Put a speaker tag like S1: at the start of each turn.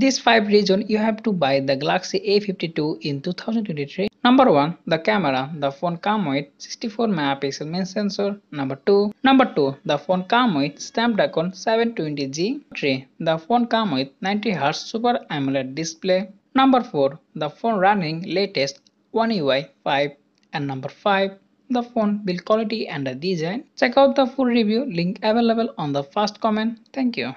S1: These 5 reasons you have to buy the Galaxy A52 in 2023. Number 1. The camera. The phone comes with 64 megapixel main sensor. Number 2. Number 2. The phone comes with Snapdragon 720G. 3. The phone comes with 90Hz Super AMOLED display. Number 4. The phone running latest One UI 5. And number 5 the phone build quality and the design check out the full review link available on the first comment thank you